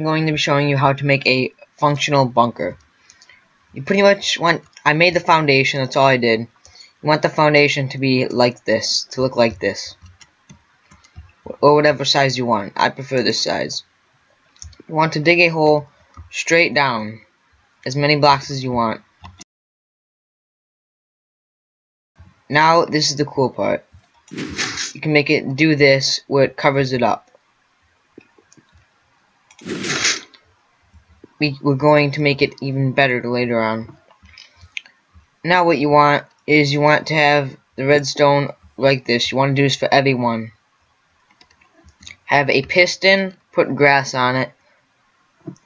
I'm going to be showing you how to make a functional bunker. You pretty much want, I made the foundation, that's all I did. You want the foundation to be like this, to look like this. Or whatever size you want. I prefer this size. You want to dig a hole straight down. As many blocks as you want. Now, this is the cool part. You can make it do this where it covers it up. We, we're going to make it even better later on. Now what you want is you want to have the redstone like this. You want to do this for everyone. Have a piston, put grass on it.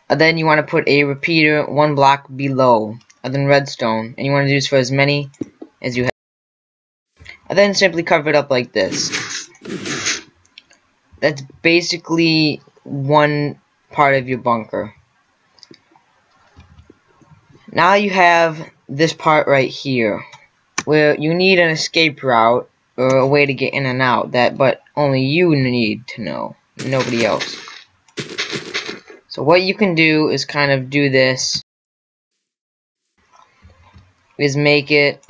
And then you want to put a repeater one block below. And then redstone. And you want to do this for as many as you have. And then simply cover it up like this. That's basically one part of your bunker. Now you have this part right here where you need an escape route or a way to get in and out that but only you need to know nobody else. So what you can do is kind of do this is make it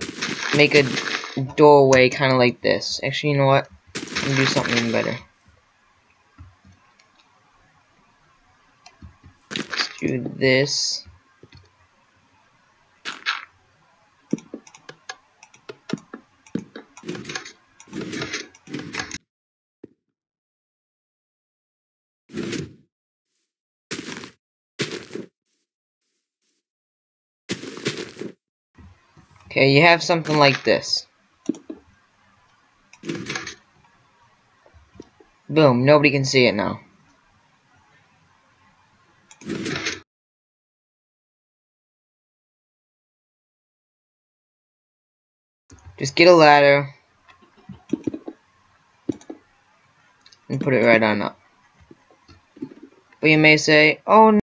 make a doorway kind of like this. Actually you know what? Do something even better. Let's do this Okay, you have something like this. Boom, nobody can see it now. Just get a ladder and put it right on up. But you may say, oh no,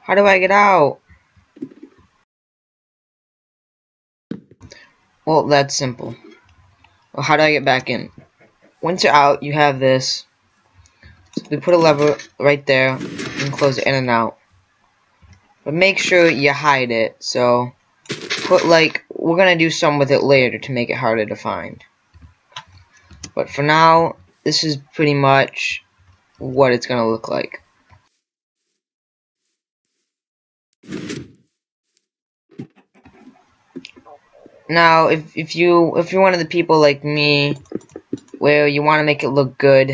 how do I get out? Well, that's simple. Well, how do I get back in? Once you're out, you have this. So we put a lever right there and close it in and out. But make sure you hide it. So put like we're gonna do some with it later to make it harder to find. But for now, this is pretty much what it's gonna look like. Now, if if you if you're one of the people like me, where you want to make it look good,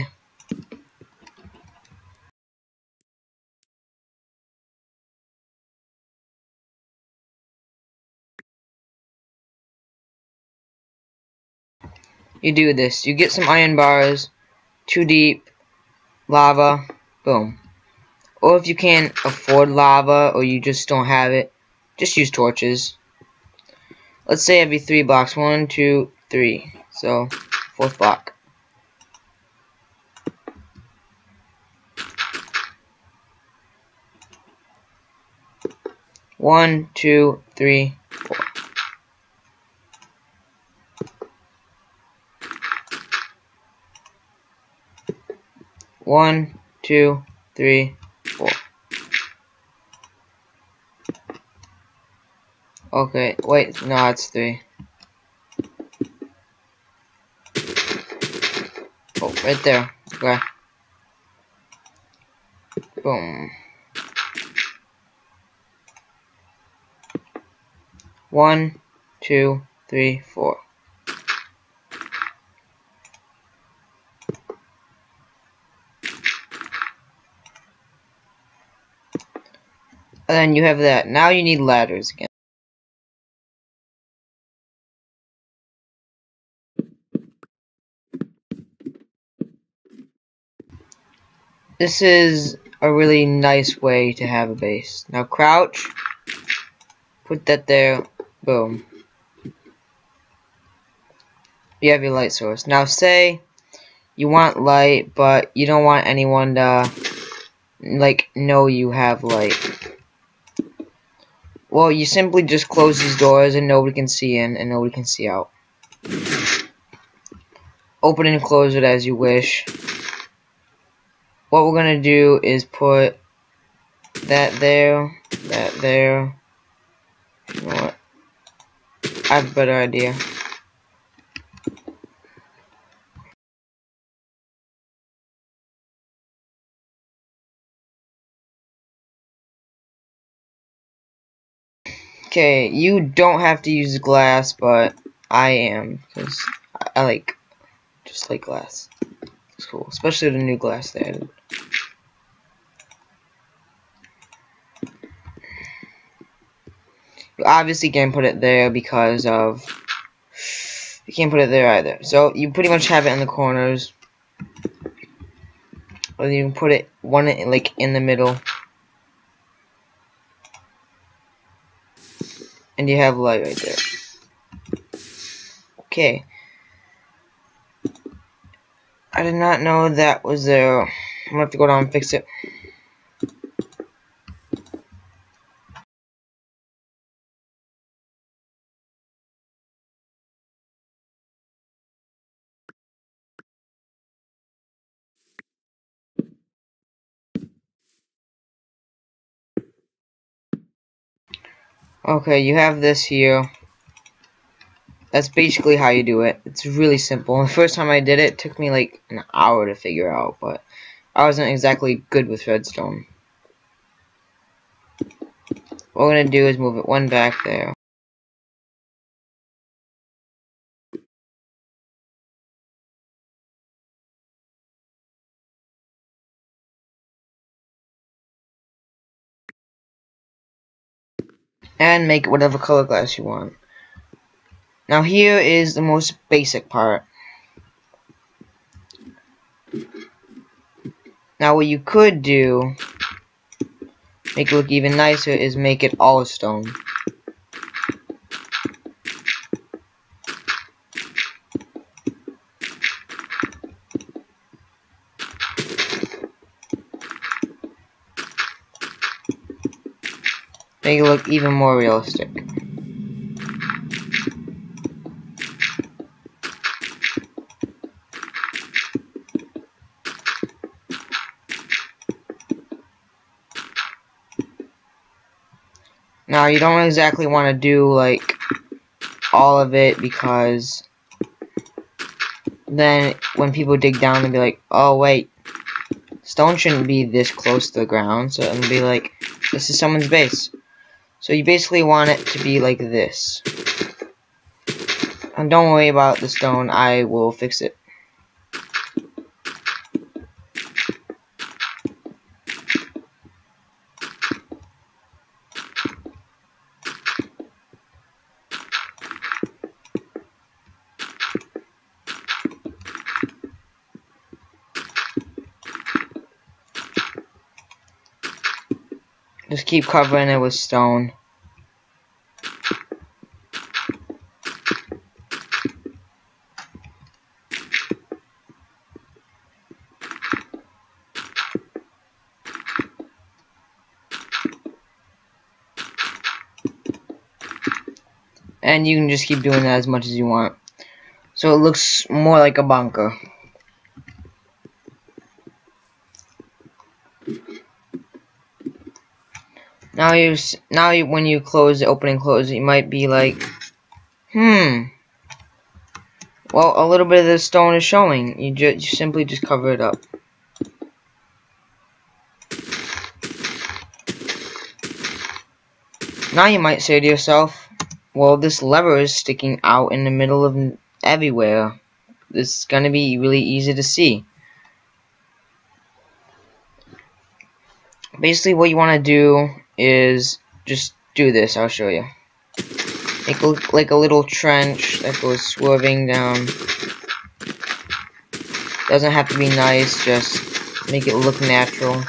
you do this. You get some iron bars, too deep, lava, boom. Or if you can't afford lava or you just don't have it, just use torches. Let's say every three blocks. One, two, three. So, fourth block. One, two, three, four. One, two, three, Okay, wait, no, it's three. Oh, right there. Okay. Boom. One, two, three, four. And then you have that. Now you need ladders again. This is a really nice way to have a base. Now crouch, put that there, boom. You have your light source. Now say you want light, but you don't want anyone to like know you have light. Well, you simply just close these doors and nobody can see in and nobody can see out. Open and close it as you wish what we're gonna do is put that there, that there. You know what? I have a better idea. Okay, you don't have to use glass, but I am, because I, I like, just like glass. It's cool, especially the new glass they added. Obviously can't put it there because of you can't put it there either. So you pretty much have it in the corners. Or you can put it one like in the middle. And you have light right there. Okay. I did not know that was there. I'm gonna have to go down and fix it. Okay, you have this here. That's basically how you do it. It's really simple. The first time I did it, it took me like an hour to figure out, but I wasn't exactly good with redstone. What we're going to do is move it one back there. And make whatever color glass you want. Now here is the most basic part. Now what you could do, make it look even nicer, is make it all stone. Make it look even more realistic. Now, you don't exactly want to do, like, all of it because then when people dig down, they'll be like, oh, wait, stone shouldn't be this close to the ground, so it'll be like, this is someone's base. So you basically want it to be like this. And don't worry about the stone, I will fix it. Just keep covering it with stone. And you can just keep doing that as much as you want. So it looks more like a bunker. Now you now you, when you close open and close you might be like, hmm. Well, a little bit of the stone is showing. You just you simply just cover it up. Now you might say to yourself, well, this lever is sticking out in the middle of everywhere. This is going to be really easy to see. Basically, what you want to do is just do this. I'll show you. Make look like a little trench that goes swerving down. Doesn't have to be nice, just make it look natural.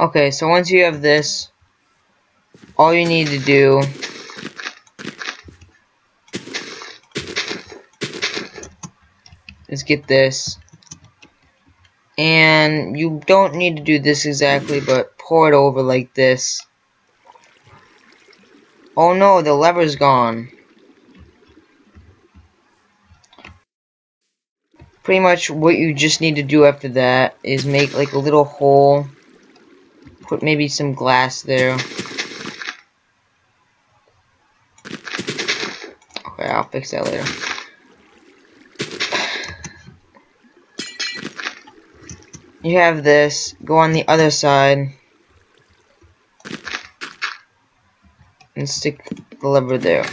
Okay, so once you have this, all you need to do is get this. And you don't need to do this exactly, but pour it over like this. Oh no, the lever's gone. Pretty much what you just need to do after that is make like a little hole. Put maybe some glass there. Okay, I'll fix that later. You have this. Go on the other side. and stick the lever there.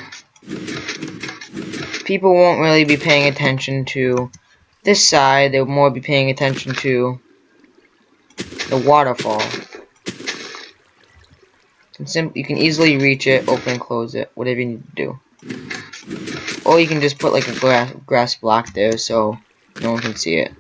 People won't really be paying attention to this side, they'll more be paying attention to the waterfall. You can easily reach it, open and close it, whatever you need to do. Or you can just put like a grass, grass block there so no one can see it.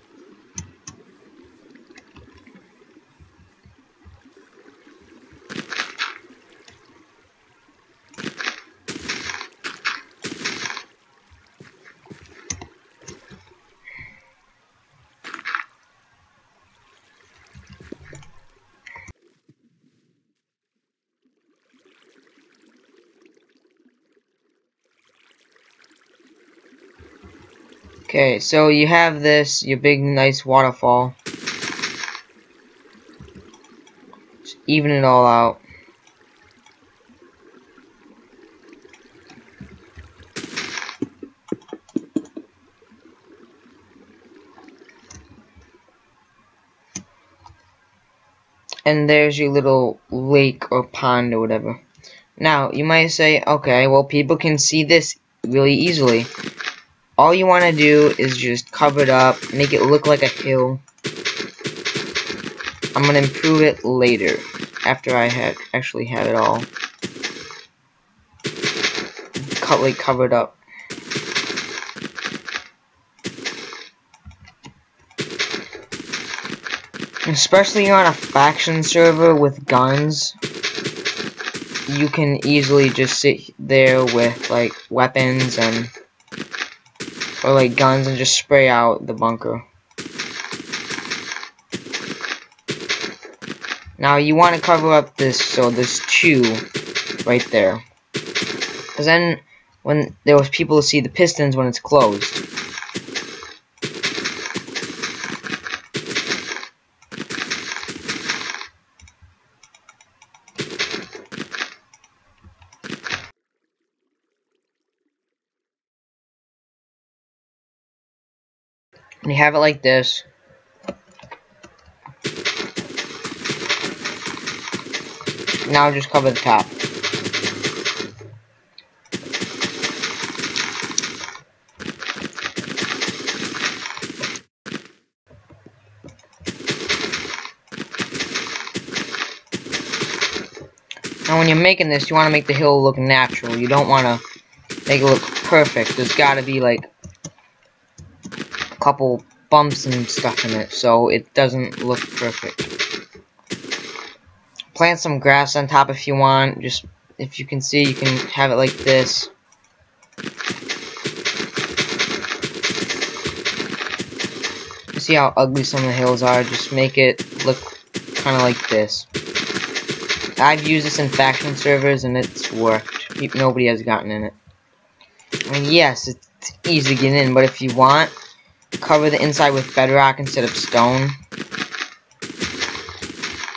Okay, so you have this, your big nice waterfall. Just even it all out. And there's your little lake or pond or whatever. Now, you might say, okay, well, people can see this really easily all you want to do is just cover it up, make it look like a hill. I'm going to improve it later, after I had actually have it all cut like covered up. Especially on a faction server with guns, you can easily just sit there with like weapons and or like guns and just spray out the bunker. Now you want to cover up this, so there's two right there. Because then when there was people to see the pistons when it's closed. And you have it like this. Now just cover the top. Now when you're making this, you want to make the hill look natural. You don't want to make it look perfect. There's got to be like couple bumps and stuff in it, so it doesn't look perfect. Plant some grass on top if you want. Just, if you can see, you can have it like this. See how ugly some of the hills are? Just make it look kind of like this. I've used this in faction servers and it's worked. Nobody has gotten in it. I mean, yes, it's easy to get in, but if you want, cover the inside with bedrock instead of stone.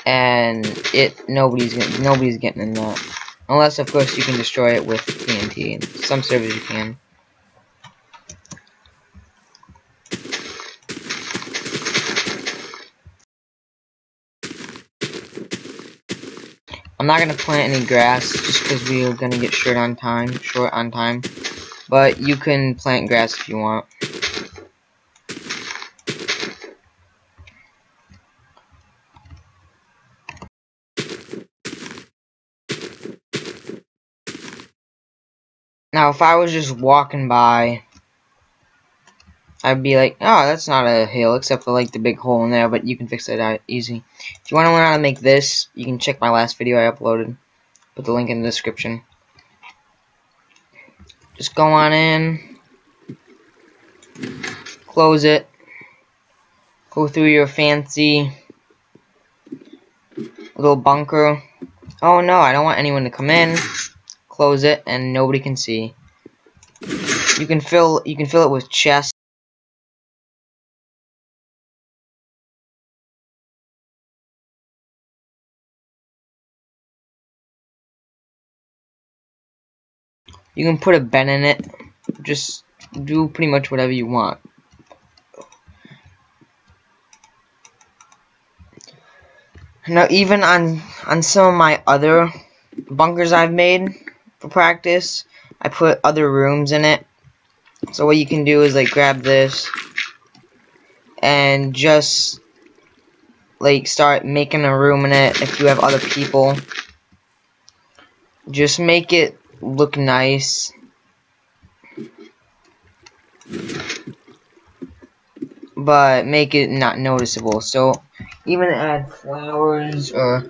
And it nobody's gonna, nobody's getting in that. Unless of course you can destroy it with TNT. Some servers you can. I'm not gonna plant any grass just because we are gonna get short on time, short on time. But you can plant grass if you want. Now, if I was just walking by, I'd be like, oh, that's not a hill, except for, like, the big hole in there, but you can fix that out easy. If you want to learn how to make this, you can check my last video I uploaded. Put the link in the description. Just go on in, close it, go through your fancy little bunker. Oh no, I don't want anyone to come in. Close it and nobody can see. You can fill you can fill it with chests. You can put a bed in it. Just do pretty much whatever you want. Now, even on on some of my other bunkers I've made for practice, I put other rooms in it. So what you can do is like grab this and just like start making a room in it if you have other people. Just make it look nice. But make it not noticeable. So even add flowers or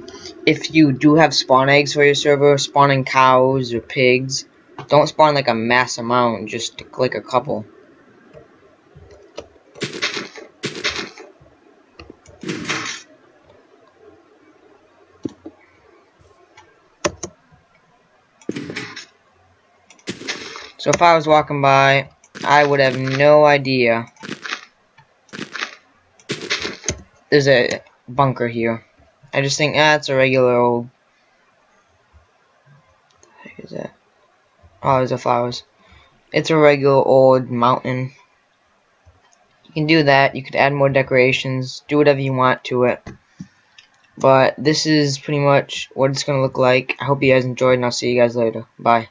if you do have spawn eggs for your server, spawning cows or pigs, don't spawn like a mass amount, just like a couple. So if I was walking by, I would have no idea. There's a bunker here. I just think, ah, a regular old... The is that? Oh, there's the flowers. It's a regular old mountain. You can do that. You could add more decorations. Do whatever you want to it. But this is pretty much what it's going to look like. I hope you guys enjoyed, and I'll see you guys later. Bye.